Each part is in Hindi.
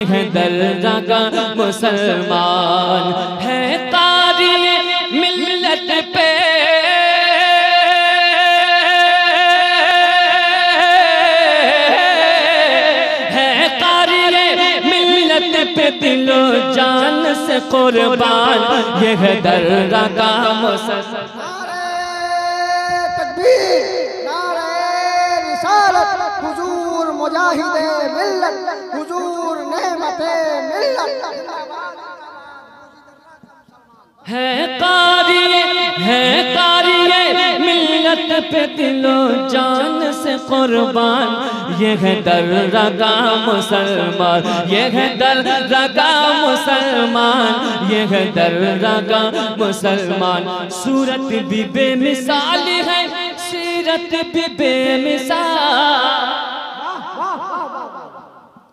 है दर्जा का मुसलमान है कारी मिलत पे। है कारी मिलत पे दिलो जान से कुर्बान, ये है दर्जा का मुसलमान। तकबीर, नारे रिसालत मिल्लत है कारिए है कारिए मिल्लत पे दिलो जान से कुर्बान। ये है दर रगा मुसलमान, ये है दर रगा मुसलमान, ये है दर रगा मुसलमान। सूरत भी बेमिसाल है, सीरत भी बेमिसाल।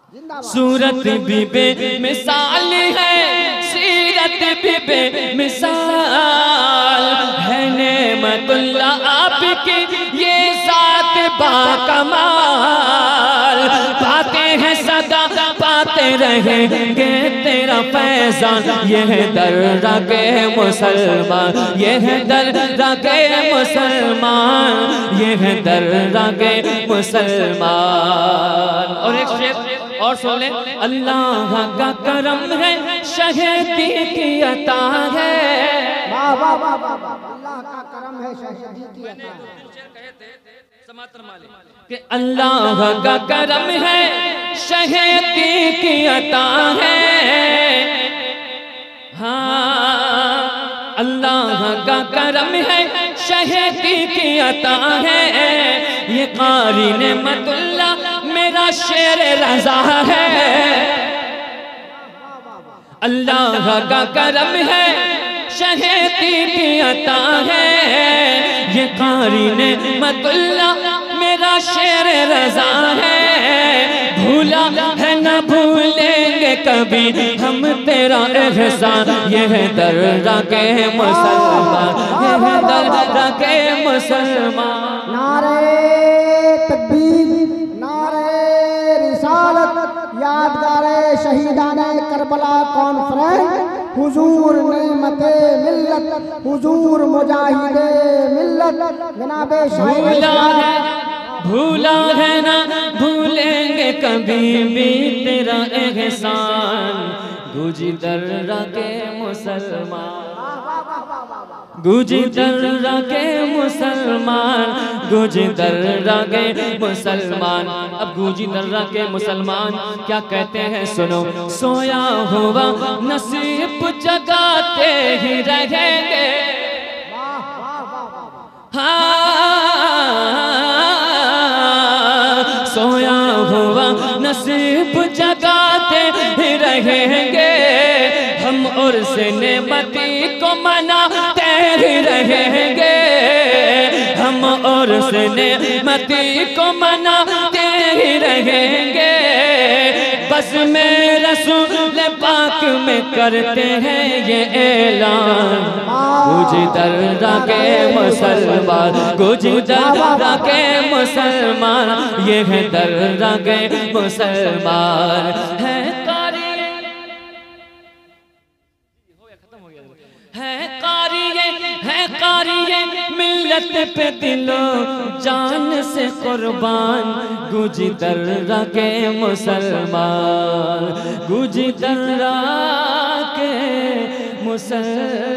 सूरत भी बे मिसाल है, सीरत भी बेमिसाल है नेमतुल्ला आपकी, ये जात बाकमाल। पाते हैं सदा, पाते रहेंगे तेरा पैसा ये है के मुसलमान ये है दर्रा के मुसलमान ये है दर्रा मुसलमान। और एक शेर और सुन ले अल्लाह का करम है शहदी की अता है। वाह वाह वाह वाह वाह। अल्लाह का करम है शहदी की अता कि अल्लाह का करम है शहदी की अता है। हाँ अल्लाह का करम है शहदी की अता है। ये कारी ने मतुल्ला मेरा शेर रजा है। अल्लाह का करम है शहदी की अता है। ये कारी ने मतुल्ला मेरा शेर रजा है। भूला है न भूलेंगे कभी हम तेरा एहसान। ये है दर्रा के मुसलमान ये है दर्रा के मुसलमान। नारे यादगार शहीदान करबला कॉन्फ्रेंस हुजूर नेमत मिल्लत हुजूर मुजाहिद मिल्लत। जनाब भूला है भूला है ना भूलेंगे कभी भी तेरा एहसान। गुजी दर्रा के मुसलमान। गुजी दर्रा मुसलमान, गुजी दर्रा मुसलमान। अब गुजी दर्रा मुसलमान, क्या कहते हैं सुनो। सोया हुआ नसीब जगाते ही रहेंगे। हाँ सोया हुआ नसीब जगाते ही रहेंगे। हम और से नेमती को मनाते ही रहेंगे। हम और से नेमती को मनाते ही रहेंगे। बस में रसूल पाक में करते हैं ये ऐलान। गुज दर्रा के मुसलमान गुज दर्रा के मुसलमान, ये है दर्रा के मुसलमान। है कारी है मिल्लत पे दिलो जान से कुर्बान। गुजर के मुसलमान गुजर के मुसलमान।